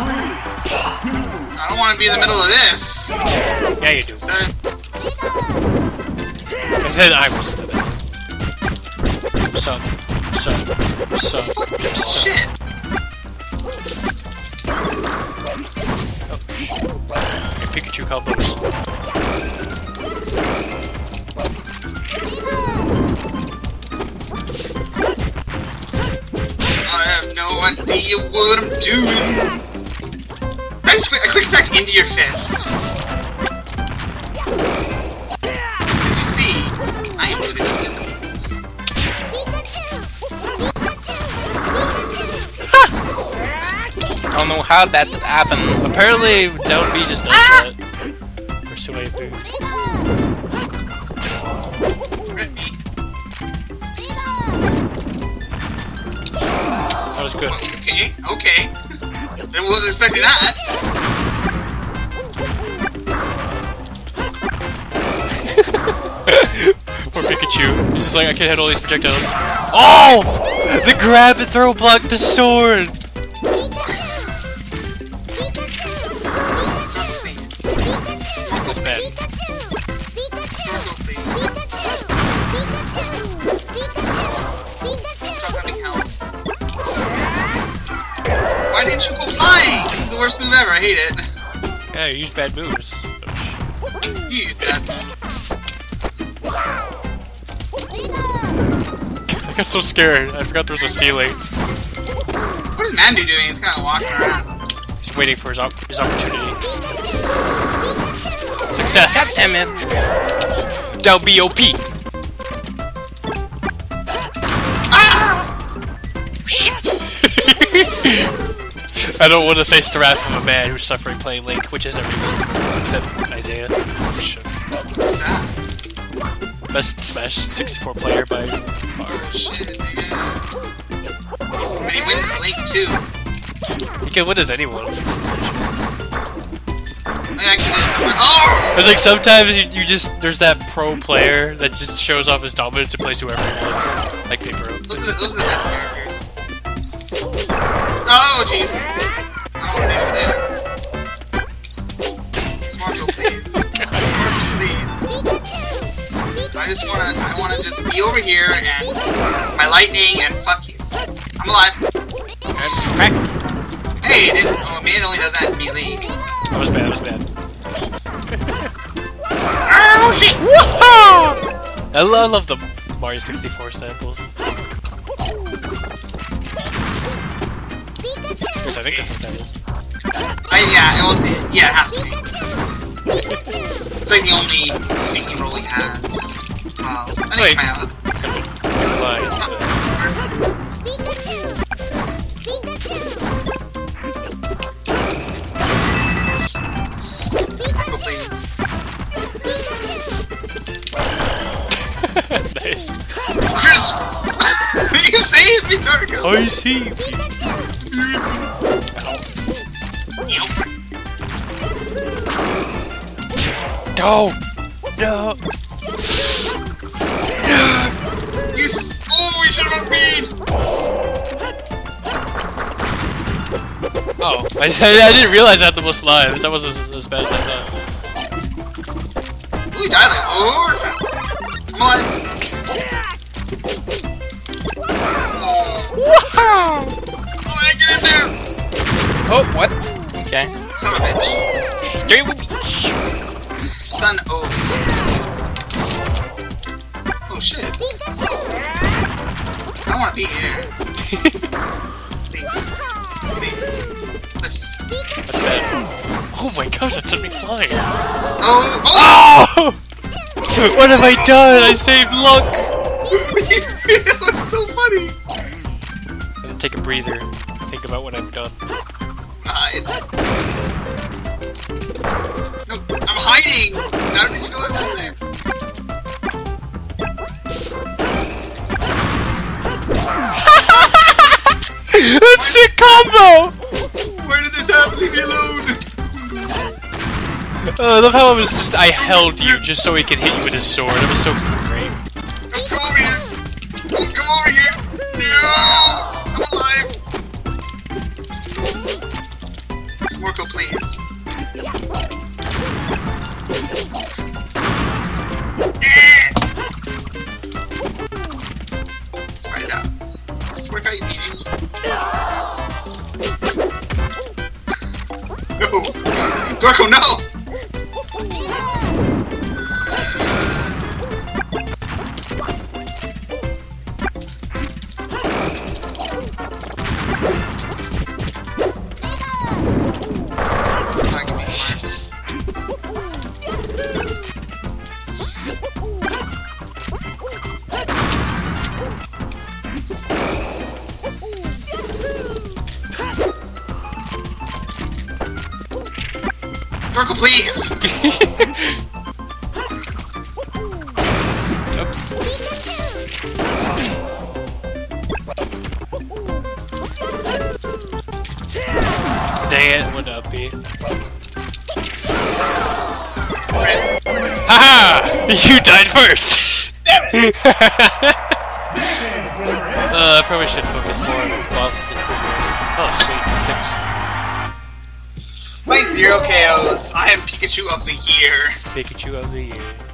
I don't want to be in the middle of this. Yeah, you do. So, And then I was in the middle. Son, son, son, son. shit. Oh, Your Pikachu combos. I have no idea what I'm doing. I just quick, I quick attacked into your fist. As you see, I am good at doing this. I don't know how that happened. Apparently, Down B just does that. Pursue a ah! food. That was good. Okay, okay. I wasn't expecting that. Poor Pikachu. He's just like, I can't handle all these projectiles. Oh! The grab and throw block the sword! That's bad. Snorkel, please. Stop having help. Why didn't you go flying? This is the worst move ever. I hate it. Yeah, you use bad moves. You use that. I got so scared. I forgot there was a ceiling. What is Mandew doing? He's kind of walking around. He's waiting for his, op his opportunity. Success! Damn it. Down BOP! Ah! Shit. I don't want to face the wrath of a man who's suffering playing Link, which is everyone except Isai. Best Smash 64 player by far. But he wins Link too. He can win as anyone. I actually did someone. Oh! It's like sometimes you, you just there's that pro player that just shows off his dominance and plays whoever he wants, like Paper Road. Those are the, those are the best characters. Oh jeez. I don't want to be over there. Please. Please. I just wanna, I wanna just be over here and my lightning and fuck you. I'm alive. Hey, it didn't. Oh, man, it only does that melee. That was bad. That was bad. Oh shit! I, lo- I love the Mario 64 samples. I think that's what that is. I, yeah, it was. Yeah, it has to be. It's like the only speaking role he has. Um, I think Wait. my own. Lines, Go, please. but- nice. Chris! you saved me, Dorko! I see. No. No. Yes! Oh, we should have been! Oh, I, I didn't realize I had the most lives. That wasn't as, as bad as I thought. We died like over. I'm alive. Oh, I get in there! Oh, what? Okay. Son of a bitch. Stay with me. Son of. Oh shit. I want to be here. Please. Please. This. That's bad. Oh my gosh, that sent me flying. Oh! Oh! Oh! what have I done? I saved luck. that was so funny! I'm gonna take a breather. Think about what I've done. Hide. No, I'm hiding! How did you know I there? That's a combo! Where did this happen? Leave me alone! Uh, I love how I was just, I held you just so he could hit you with his sword. It was so great. Come over here! Come over here! No! I'm alive! Smorko, please. Your PG. No! Dorko, no! Be. Dorko, please! Oops. Dang it, what up, B? Friend. Haha! You died first! Damn it! uh, I probably should focus more on buff than Oh, sweet. Six. My zero KOs. I am Pikachu of the year. Pikachu of the year.